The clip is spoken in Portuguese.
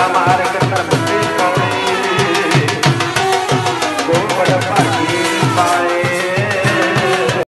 chamar